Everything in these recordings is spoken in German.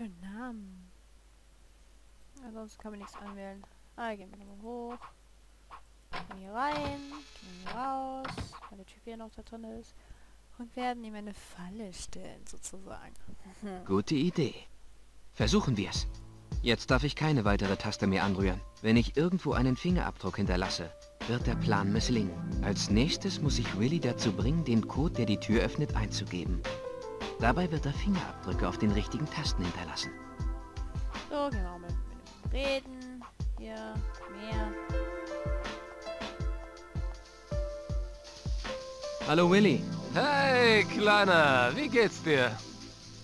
für einen Namen? Ansonsten kann man nichts anwählen. Ah, gehen wir nochmal hoch. Gehen hier rein, gehen hier raus, weil der Typ hier noch da drin ist. Und werden ihm eine Falle stellen, sozusagen. Gute Idee. Versuchen wir es. Jetzt darf ich keine weitere Taste mehr anrühren. Wenn ich irgendwo einen Fingerabdruck hinterlasse, wird der Plan misslingen. Als nächstes muss ich Willy dazu bringen, den Code, der die Tür öffnet, einzugeben. Dabei wird er Fingerabdrücke auf den richtigen Tasten hinterlassen. So, auch mit, mit dem Reden. Hier, mehr. Hallo Willy. Hey, Kleiner, wie geht's dir?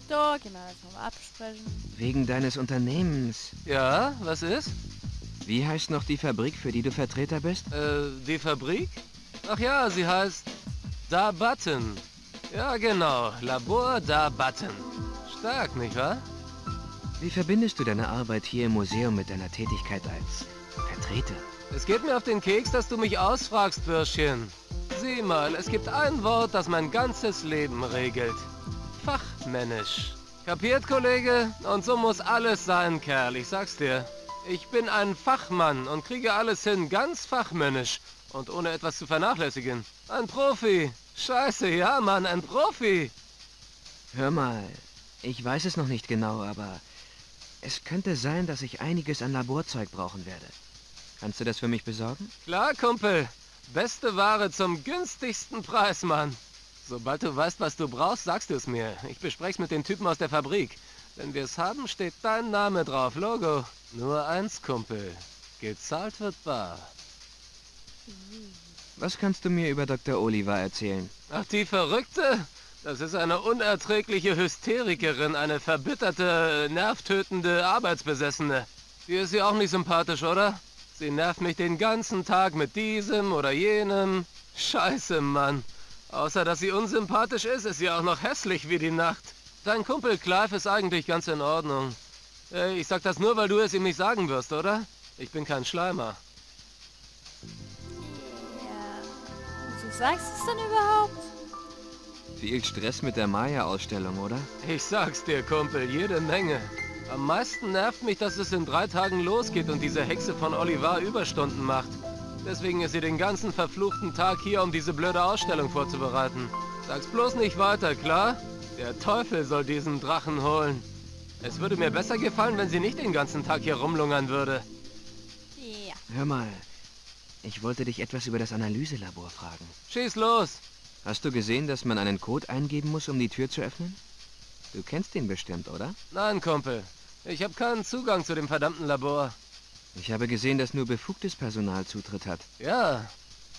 So, gehen wir jetzt nochmal absprechen. Wegen deines Unternehmens. Ja, was ist? Wie heißt noch die Fabrik, für die du Vertreter bist? Äh, die Fabrik? Ach ja, sie heißt Da Button. Ja, genau, Labor Da Button. Stark, nicht wahr? Wie verbindest du deine Arbeit hier im Museum mit deiner Tätigkeit als Vertreter? Es geht mir auf den Keks, dass du mich ausfragst, Bürschchen. Sieh mal, es gibt ein Wort, das mein ganzes Leben regelt. Fachmännisch. Kapiert, Kollege? Und so muss alles sein, Kerl, ich sag's dir. Ich bin ein Fachmann und kriege alles hin, ganz fachmännisch. Und ohne etwas zu vernachlässigen. Ein Profi. Scheiße, ja, Mann, ein Profi. Hör mal, ich weiß es noch nicht genau, aber es könnte sein, dass ich einiges an Laborzeug brauchen werde. Kannst du das für mich besorgen? Klar, Kumpel. Beste Ware zum günstigsten Preis, Mann. Sobald du weißt, was du brauchst, sagst du es mir. Ich besprech's mit den Typen aus der Fabrik. Wenn wir es haben, steht dein Name drauf, Logo. Nur eins, Kumpel. Gezahlt wird bar. Was kannst du mir über Dr. Oliver erzählen? Ach, die Verrückte? Das ist eine unerträgliche Hysterikerin, eine verbitterte, nervtötende Arbeitsbesessene. Die ist ja auch nicht sympathisch, oder? Sie nervt mich den ganzen Tag mit diesem oder jenem. Scheiße, Mann. Außer dass sie unsympathisch ist, ist sie auch noch hässlich wie die Nacht. Dein Kumpel Clive ist eigentlich ganz in Ordnung. Ey, ich sag das nur, weil du es ihm nicht sagen wirst, oder? Ich bin kein Schleimer. Sagst du es denn überhaupt? Viel Stress mit der Maya-Ausstellung, oder? Ich sag's dir, Kumpel, jede Menge. Am meisten nervt mich, dass es in drei Tagen losgeht und diese Hexe von Olivar Überstunden macht. Deswegen ist sie den ganzen verfluchten Tag hier, um diese blöde Ausstellung vorzubereiten. Sag's bloß nicht weiter, klar? Der Teufel soll diesen Drachen holen. Es würde mir besser gefallen, wenn sie nicht den ganzen Tag hier rumlungern würde. Ja. Hör mal, ich wollte dich etwas über das Analyselabor fragen. Schieß los! Hast du gesehen, dass man einen Code eingeben muss, um die Tür zu öffnen? Du kennst den bestimmt, oder? Nein, Kumpel. Ich habe keinen Zugang zu dem verdammten Labor. Ich habe gesehen, dass nur befugtes Personal Zutritt hat. Ja,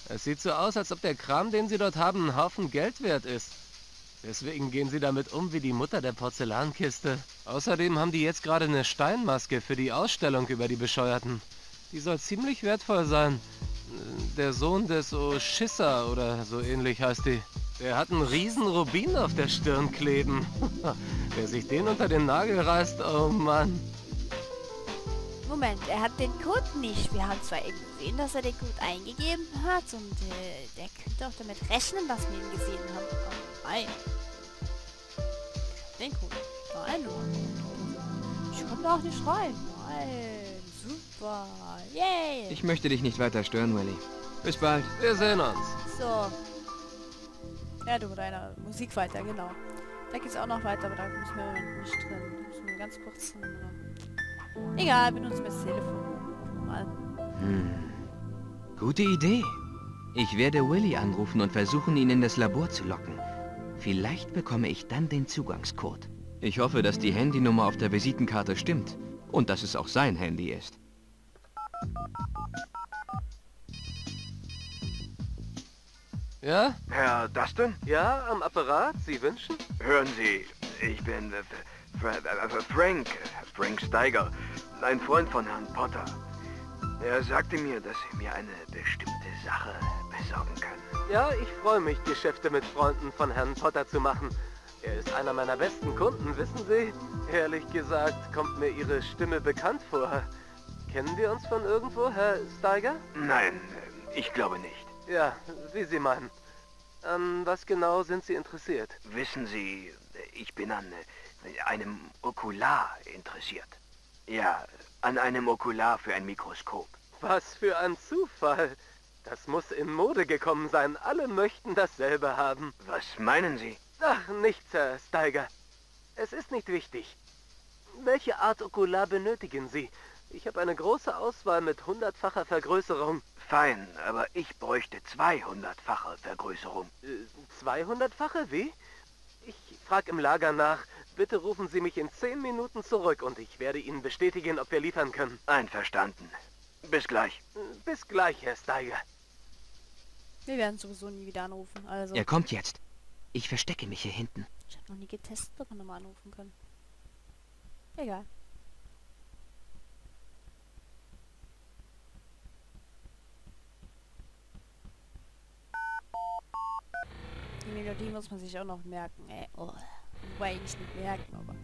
es sieht so aus, als ob der Kram, den sie dort haben, ein Haufen Geld wert ist. Deswegen gehen sie damit um wie die Mutter der Porzellankiste. Außerdem haben die jetzt gerade eine Steinmaske für die Ausstellung über die Bescheuerten. Die soll ziemlich wertvoll sein. Der Sohn des Oschissa oder so ähnlich heißt die. Der hat einen riesen Rubin auf der Stirn kleben. Wer sich den unter den Nagel reißt, oh Mann. Moment, er hat den Code nicht. Wir haben zwar eben gesehen, dass er den Code eingegeben hat und äh, der könnte auch damit rechnen, dass wir ihn gesehen haben. Oh, nein. Den Code. Nein, nur. Ich kann da auch nicht rein. Nein. Super. Yay. Ich möchte dich nicht weiter stören, Willy. Bis bald. Wir sehen uns. So. Ja, du mit deiner Musik weiter, genau. Da geht's auch noch weiter, aber da müssen wir nicht drin. Da müssen wir ganz kurz drin. Oder? Egal, benutzen wir das Telefon. Mal. Hm. Gute Idee. Ich werde Willy anrufen und versuchen, ihn in das Labor zu locken. Vielleicht bekomme ich dann den Zugangscode. Ich hoffe, dass die Handynummer auf der Visitenkarte stimmt. Und dass es auch sein Handy ist. Ja? Herr Dustin? Ja, am Apparat? Sie wünschen? Hören Sie, ich bin äh, Fra äh, Frank, Frank Steiger, ein Freund von Herrn Potter. Er sagte mir, dass Sie mir eine bestimmte Sache besorgen können. Ja, ich freue mich, Geschäfte mit Freunden von Herrn Potter zu machen. Er ist einer meiner besten Kunden, wissen Sie? Ehrlich gesagt, kommt mir Ihre Stimme bekannt vor. Kennen wir uns von irgendwo, Herr Steiger? Nein, äh, ich glaube nicht. Ja, wie Sie meinen. An was genau sind Sie interessiert? Wissen Sie, ich bin an einem Okular interessiert. Ja, an einem Okular für ein Mikroskop. Was für ein Zufall. Das muss in Mode gekommen sein. Alle möchten dasselbe haben. Was meinen Sie? Ach, nichts, Herr Steiger. Es ist nicht wichtig. Welche Art Okular benötigen Sie? Ich habe eine große Auswahl mit hundertfacher Vergrößerung. Fein, aber ich bräuchte 200-fache Vergrößerung. Äh, 200-fache? Wie? Ich frage im Lager nach. Bitte rufen Sie mich in zehn Minuten zurück und ich werde Ihnen bestätigen, ob wir liefern können. Einverstanden. Bis gleich. Äh, Bis gleich, Herr Steiger. Wir werden sowieso nie wieder anrufen, also. Er kommt jetzt. Ich verstecke mich hier hinten. Ich habe noch nie getestet, ob wir nochmal anrufen können. Egal. Die Melodie muss man sich auch noch merken, ey. Oh. Wobei nicht mit merken, aber.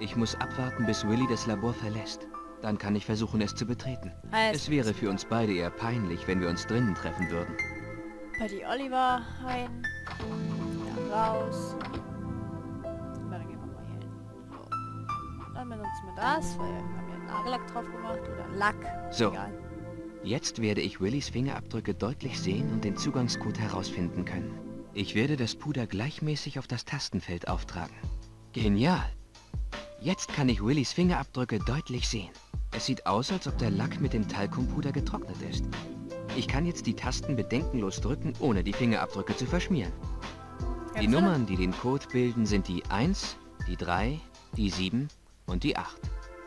Ich muss abwarten, bis Willy das Labor verlässt. Dann kann ich versuchen, es zu betreten. Also, Es wäre für uns beide eher peinlich, wenn wir uns drinnen treffen würden. Die Oliver rein. Dann raus. Dann gehen wir mal hier hin. So. Dann benutzen wir das, weil wir haben ja Nagellack drauf gemacht. Oder Lack. So. Egal. Jetzt werde ich Willys Fingerabdrücke deutlich sehen und den Zugangscode herausfinden können. Ich werde das Puder gleichmäßig auf das Tastenfeld auftragen. Genial! Jetzt kann ich Willys Fingerabdrücke deutlich sehen. Es sieht aus, als ob der Lack mit dem Talkumpuder getrocknet ist. Ich kann jetzt die Tasten bedenkenlos drücken, ohne die Fingerabdrücke zu verschmieren. Die Nummern, die den Code bilden, sind die 1, die 3, die 7 und die 8.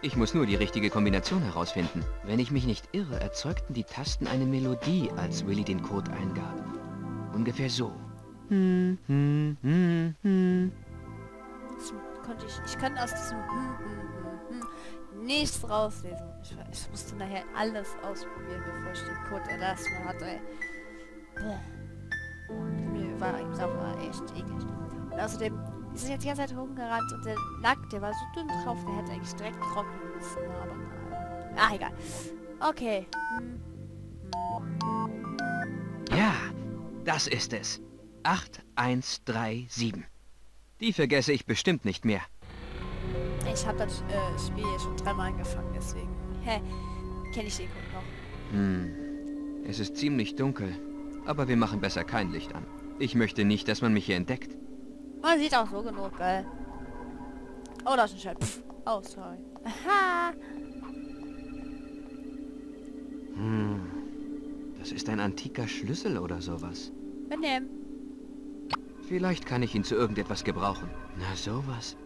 Ich muss nur die richtige Kombination herausfinden. Wenn ich mich nicht irre, erzeugten die Tasten eine Melodie, als Willy den Code eingab. Ungefähr so. Hm, hm, hm, hm. Das konnte ich, ich kann aus diesem hm, hm, hm, hm, nichts rauslesen. Ich, ich musste nachher alles ausprobieren, bevor ich den Code erlassen hatte. Mir war Sommer echt eklig. Und außerdem ist jetzt die ganze Zeit rumgerannt und der Lack, der war so dünn drauf, der hätte eigentlich direkt trocknen müssen. Aber nein. Ah, egal. Okay. Ja, das ist es. 8137. Die vergesse ich bestimmt nicht mehr. Ich habe das äh, Spiel ja schon dreimal angefangen, deswegen. Hä? Kenne ich den Code noch. Hm. Es ist ziemlich dunkel, aber wir machen besser kein Licht an. Ich möchte nicht, dass man mich hier entdeckt. Man sieht auch so genug, gell? Oh, da ist ein Schild. Pff. Oh, sorry. Aha. Hm. Das ist ein antiker Schlüssel oder sowas. Mitnehmen. Vielleicht kann ich ihn zu irgendetwas gebrauchen. Na sowas.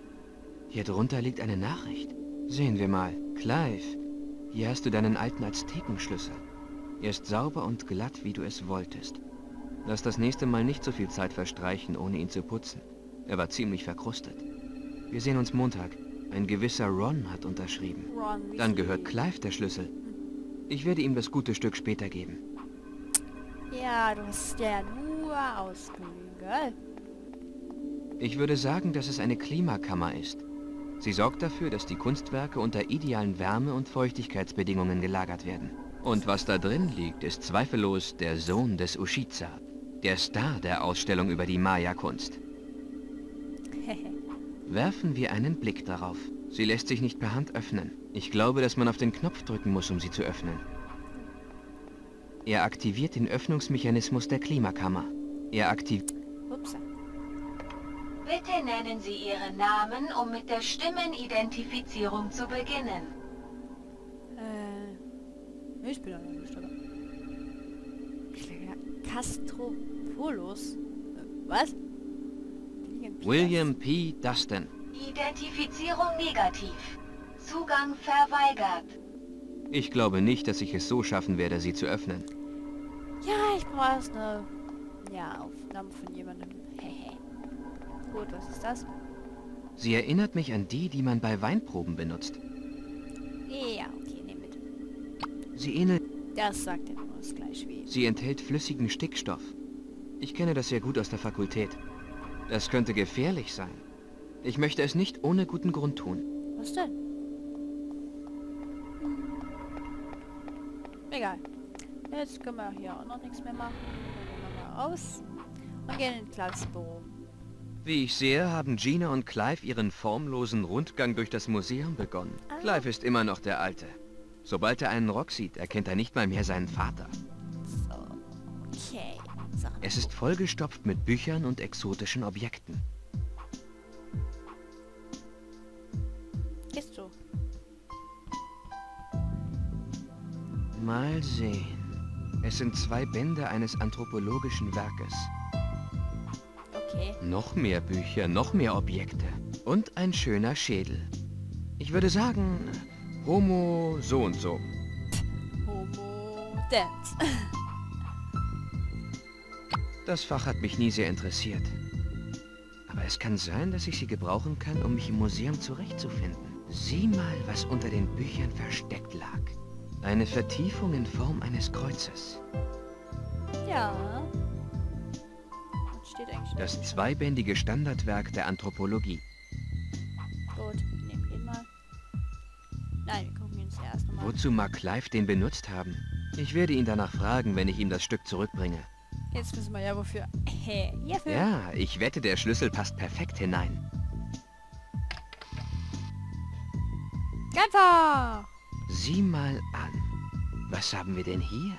Hier drunter liegt eine Nachricht. Sehen wir mal. Clive, hier hast du deinen alten Aztekenschlüssel. Er ist sauber und glatt, wie du es wolltest. Lass das nächste Mal nicht so viel Zeit verstreichen, ohne ihn zu putzen. Er war ziemlich verkrustet. Wir sehen uns Montag. Ein gewisser Ron hat unterschrieben. Dann gehört Clive der Schlüssel. Ich werde ihm das gute Stück später geben. Ja, du hast ja nur ausgeliehen, gell? Ich würde sagen, dass es eine Klimakammer ist. Sie sorgt dafür, dass die Kunstwerke unter idealen Wärme- und Feuchtigkeitsbedingungen gelagert werden. Und was da drin liegt, ist zweifellos der Sohn des Ushiza, der Star der Ausstellung über die Maya-Kunst. Werfen wir einen Blick darauf. Sie lässt sich nicht per Hand öffnen. Ich glaube, dass man auf den Knopf drücken muss, um sie zu öffnen. Er aktiviert den Öffnungsmechanismus der Klimakammer. Er aktiviert... Ups. Bitte nennen Sie Ihren Namen, um mit der Stimmenidentifizierung zu beginnen. Äh. Ich bin oder? Kläger Castropoulos. Äh, was? William P. Dustin. Identifizierung negativ. Zugang verweigert. Ich glaube nicht, dass ich es so schaffen werde, sie zu öffnen. Ja, ich brauche erst eine ja, Aufnahme von jemandem. Hehe. Gut, was ist das? Sie erinnert mich an die, die man bei Weinproben benutzt. Ja, okay, nehm mit. Sie ähnelt... Das sagt er nur das gleich wie. Sie enthält flüssigen Stickstoff. Ich kenne das sehr gut aus der Fakultät. Das könnte gefährlich sein. Ich möchte es nicht ohne guten Grund tun. Was denn? Egal. Jetzt können wir hier auch noch nichts mehr machen. Dann gehen wir mal raus und gehen in Klaus Büro. Wie ich sehe, haben Gina und Clive ihren formlosen Rundgang durch das Museum begonnen. Ah. Clive ist immer noch der Alte. Sobald er einen Rock sieht, erkennt er nicht mal mehr seinen Vater. So. Okay. Es ist vollgestopft mit Büchern und exotischen Objekten. Ist so. Mal sehen. Es sind zwei Bände eines anthropologischen Werkes. Okay. Noch mehr Bücher, noch mehr Objekte. Und ein schöner Schädel. Ich würde sagen, Homo so und so. Homo Dance. Das Fach hat mich nie sehr interessiert. Aber es kann sein, dass ich sie gebrauchen kann, um mich im Museum zurechtzufinden. Sieh mal, was unter den Büchern versteckt lag. Eine Vertiefung in Form eines Kreuzes. ja. Das zweibändige Standardwerk der Anthropologie. Gut, nehmen den mal. Nein, wir gucken ihn uns erst nochmal. Wozu mag Clive den benutzt haben? Ich werde ihn danach fragen, wenn ich ihm das Stück zurückbringe. Jetzt wissen wir ja wofür. Hä? Ja, ich wette, der Schlüssel passt perfekt hinein. Einfach! Sieh mal an. Was haben wir denn hier?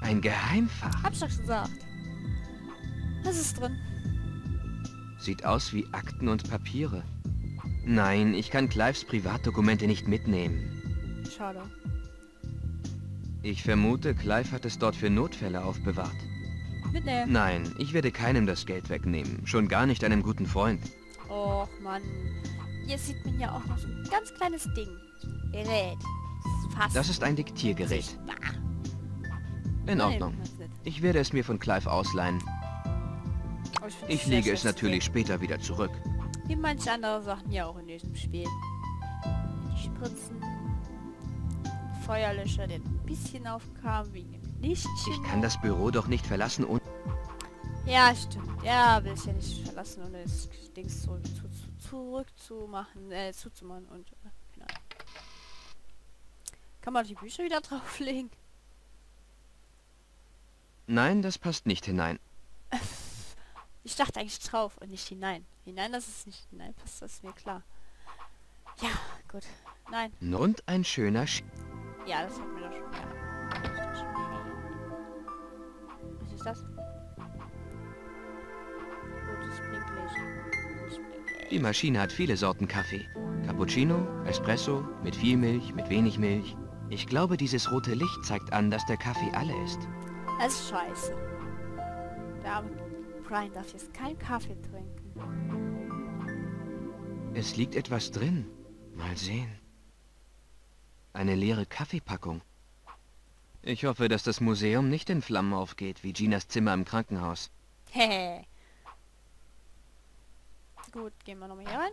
Ein Geheimfach. Hab's doch gesagt. Was ist drin? Sieht aus wie Akten und Papiere. Nein, ich kann Clives Privatdokumente nicht mitnehmen. Schade. Ich vermute, Clive hat es dort für Notfälle aufbewahrt. Mitnehmen. Nein, ich werde keinem das Geld wegnehmen. Schon gar nicht einem guten Freund. Och, Mann. Hier sieht man ja auch noch so ein ganz kleines Ding. Gerät. Das ist fast Das ist ein Diktiergerät. In Ordnung. Ich werde es mir von Clive ausleihen. Find's Ich sehr lege es natürlich später wieder zurück. Wie manche andere Sachen ja auch in diesem Spiel. Die Spritzen. Feuerlöscher, der ein bisschen aufkam wegen dem Lichtchen. Ich kann das Büro doch nicht verlassen und... Ja, stimmt. Ja, will ich ja nicht verlassen, ohne das Dings zurück zu, zu, zurückzumachen, äh, zuzumachen und, äh, Ahnung. Kann man die Bücher wieder drauflegen? Nein, das passt nicht hinein. Ich dachte eigentlich drauf und nicht hinein. Hinein, dass es nicht hineinpasst, das ist mir klar. Ja, gut. Nein. Und ein schöner Sch... Ja, das hat mir doch schon. Ja. Was ist das? Die Maschine hat viele Sorten Kaffee. Cappuccino, Espresso, mit viel Milch, mit wenig Milch. Ich glaube, dieses rote Licht zeigt an, dass der Kaffee alle ist. Das ist scheiße. Der arme Brian darf jetzt keinen Kaffee trinken. Es liegt etwas drin. Mal sehen. Eine leere Kaffeepackung. Ich hoffe, dass das Museum nicht in Flammen aufgeht, wie Ginas Zimmer im Krankenhaus. Hehe. Gut, gehen wir nochmal hier rein.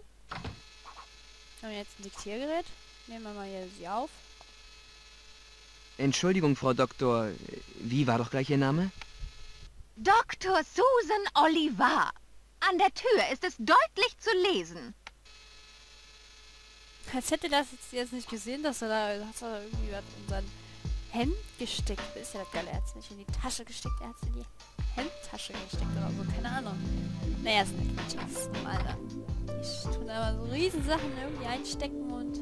Haben wir jetzt ein Diktiergerät. Nehmen wir mal hier sie auf. Entschuldigung, Frau Doktor. Wie war doch gleich Ihr Name? Dr. Susan Oliver. An der Tür ist es deutlich zu lesen. Als hätte das jetzt, jetzt nicht gesehen, dass er da hat er irgendwie was in sein Hemd gesteckt. Ist ja das geil, er hat es nicht in die Tasche gesteckt, er hat es in die Hemdtasche gesteckt oder so, keine Ahnung. Naja, ist eine Quatsch, das ist normal. Ich tue da mal so riesen Sachen irgendwie einstecken und...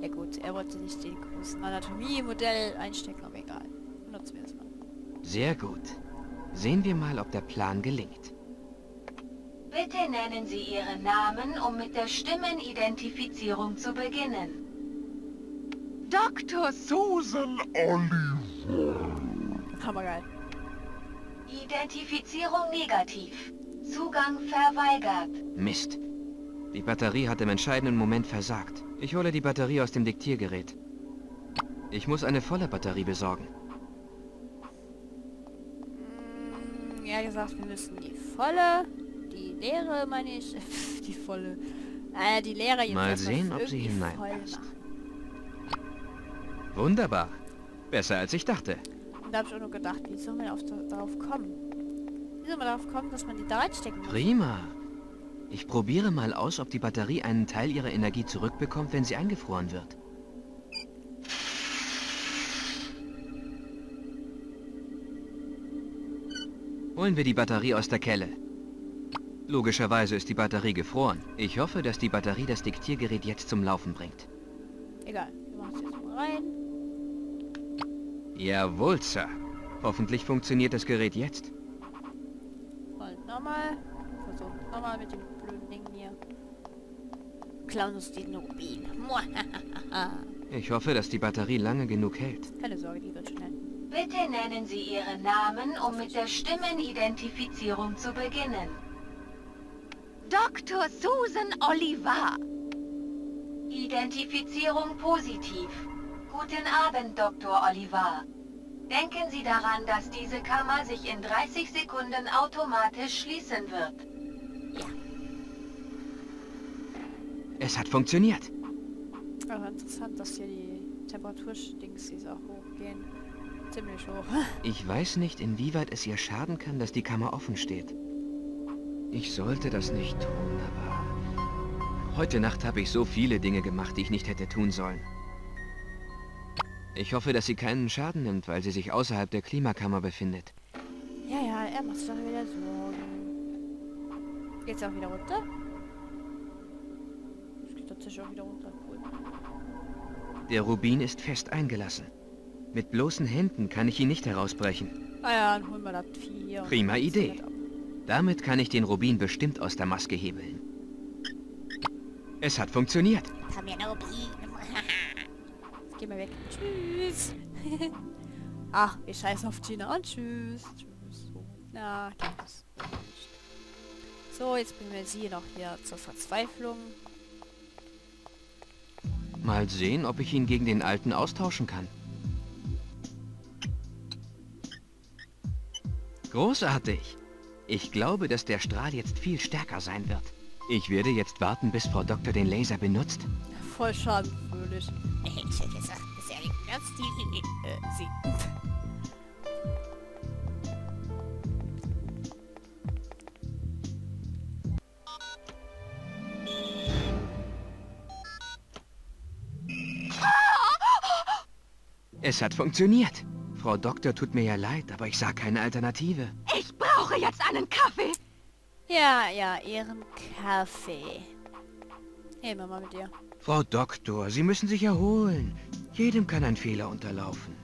Ja gut, er wollte nicht den großen Anatomie-Modell einstecken, aber egal. Benutzen wir es mal. Sehr gut. Sehen wir mal, ob der Plan gelingt. Bitte nennen Sie Ihren Namen, um mit der Stimmenidentifizierung zu beginnen. Dr. Susan Oliver. Hammergeil. Identifizierung negativ. Zugang verweigert. Mist. Die Batterie hat im entscheidenden Moment versagt. Ich hole die Batterie aus dem Diktiergerät. Ich muss eine volle Batterie besorgen. Mm, Ja gesagt, wir müssen die volle, die leere meine ich, die volle, äh, die leere jetzt Mal sehen, ob sie hineinpasst. machen. Wunderbar. Besser als ich dachte. Und da habe ich auch nur gedacht, wie soll man auf, darauf kommen? Wie soll man darauf kommen, dass man die da reinstecken muss? Prima. Ich probiere mal aus, ob die Batterie einen Teil ihrer Energie zurückbekommt, wenn sie eingefroren wird. Holen wir die Batterie aus der Kelle. Logischerweise ist die Batterie gefroren. Ich hoffe, dass die Batterie das Diktiergerät jetzt zum Laufen bringt. Egal, wir machen es jetzt mal rein. Jawohl, Sir. Hoffentlich funktioniert das Gerät jetzt. Nochmal. Versuchen nochmal mit dem blöden Ding hier. Klauen uns den Rubin. Ich hoffe, dass die Batterie lange genug hält. Keine Sorge, die wird halten. Bitte nennen Sie Ihre Namen, um mit der Stimmenidentifizierung zu beginnen. Dr. Susan Oliver. Identifizierung positiv. Guten Abend, Dr. Oliver. Denken Sie daran, dass diese Kammer sich in 30 Sekunden automatisch schließen wird. Es hat funktioniert. Aber interessant, dass hier die Temperaturdings hieß auch hochgehen. Ziemlich hoch. Ich weiß nicht, inwieweit es ihr schaden kann, dass die Kammer offen steht. Ich sollte das nicht tun, aber... Heute Nacht habe ich so viele Dinge gemacht, die ich nicht hätte tun sollen. Ich hoffe, dass sie keinen Schaden nimmt, weil sie sich außerhalb der Klimakammer befindet. Ja, ja, er macht sich doch wieder Sorgen. Geht's auch wieder runter? Es geht tatsächlich auch wieder runter. Cool. Der Rubin ist fest eingelassen. Mit bloßen Händen kann ich ihn nicht herausbrechen. Ah ja, dann holen wir das Vieh Prima Idee. Damit kann ich den Rubin bestimmt aus der Maske hebeln. Es hat funktioniert. Komm her, Rubin. Geh mal weg. Tschüss. Ach, wir scheißen auf Gina und tschüss. Tschüss. So. Na, das. So, jetzt bringen wir sie noch hier zur Verzweiflung. Mal sehen, ob ich ihn gegen den alten austauschen kann. Großartig. Ich glaube, dass der Strahl jetzt viel stärker sein wird. Ich werde jetzt warten, bis Frau Doktor den Laser benutzt. Voll schadenfröhlich. Ich hätte gesagt, dass er ganz die... Äh, sie... Es hat funktioniert. Frau Doktor tut mir ja leid, aber ich sah keine Alternative. Ich brauche jetzt einen Kaffee. Ja, ja, Ehrenkaffee. Hey, Mama mit dir. Frau Doktor, Sie müssen sich erholen. Jedem kann ein Fehler unterlaufen.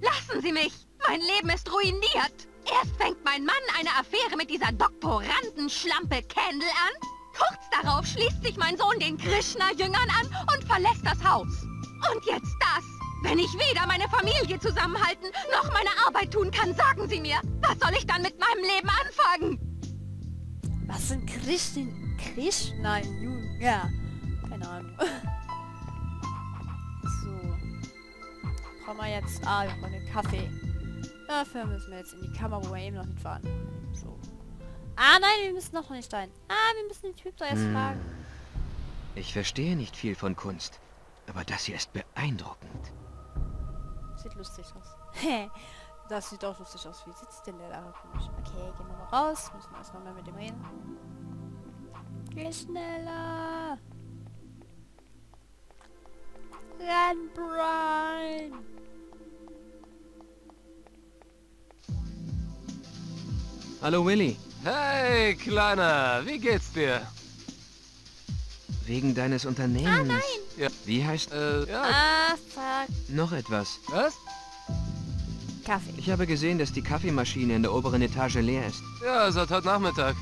Lassen Sie mich. Mein Leben ist ruiniert. Erst fängt mein Mann eine Affäre mit dieser Doktorandenschlampe Candle an. Kurz darauf schließt sich mein Sohn den Krishna-Jüngern an und verlässt das Haus. Und jetzt das. Wenn ich weder meine Familie zusammenhalten noch meine Arbeit tun kann, sagen Sie mir, was soll ich dann mit meinem Leben anfangen? Was sind Christen? Krishna Jung? Ja, keine Ahnung. so. Brauchen wir jetzt... Ah, wir brauchen einen Kaffee. Dafür müssen wir jetzt in die Kammer, wo wir eben noch nicht waren. So. Ah, nein, wir müssen noch nicht rein. Ah, wir müssen den Typ da erst Hm. fragen. Ich verstehe nicht viel von Kunst, aber das hier ist beeindruckend. Sieht lustig aus. das sieht auch lustig aus. Wie sitzt denn der da komisch? Okay, gehen wir mal raus. Müssen erstmal mal mit dem reden. Geh schneller! Renn, Brian! Hallo Willy, Hey, Kleiner, wie geht's dir? wegen deines Unternehmens. Ja. Wie heißt... Äh, ja, Ah, fuck. Noch etwas. was? Kaffee. Ich habe gesehen, dass die Kaffeemaschine in der oberen Etage leer ist. Ja, seit heute Nachmittag.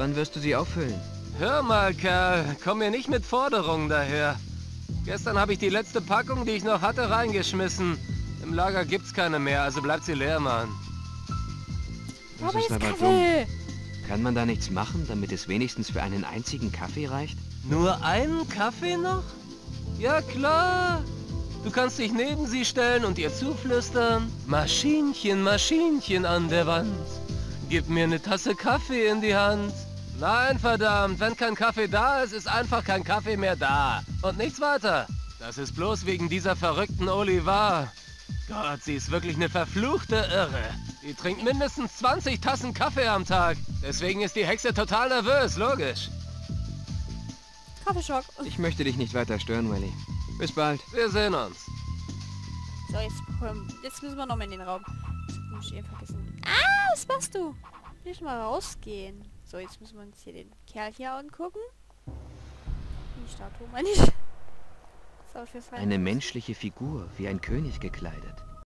Wann wirst du sie auffüllen? Hör mal, Kerl, komm mir nicht mit Forderungen daher. Gestern habe ich die letzte Packung, die ich noch hatte, reingeschmissen. Im Lager gibt's keine mehr, also bleibt sie leer, Mann. Das Aber ist aber dumm. Kaffee! Kann man da nichts machen, damit es wenigstens für einen einzigen Kaffee reicht? Nur einen Kaffee noch? Ja, klar. Du kannst dich neben sie stellen und ihr zuflüstern. Maschinchen, Maschinchen an der Wand. Gib mir eine Tasse Kaffee in die Hand. Nein, verdammt, wenn kein Kaffee da ist, ist einfach kein Kaffee mehr da. Und nichts weiter. Das ist bloß wegen dieser verrückten Olivar. Gott, sie ist wirklich eine verfluchte Irre. Die trinkt mindestens 20 Tassen Kaffee am Tag. Deswegen ist die Hexe total nervös, logisch. Kaffeeschock. Ich möchte dich nicht weiter stören, Willy. Bis bald. Wir sehen uns. So, jetzt, jetzt müssen wir noch mal in den Raum. nämlich eben vergessen. Ah, was machst du? Nicht mal rausgehen. So, jetzt müssen wir uns hier den Kerl hier angucken. Die Statue meine ich. Eine menschliche Figur, wie ein König gekleidet.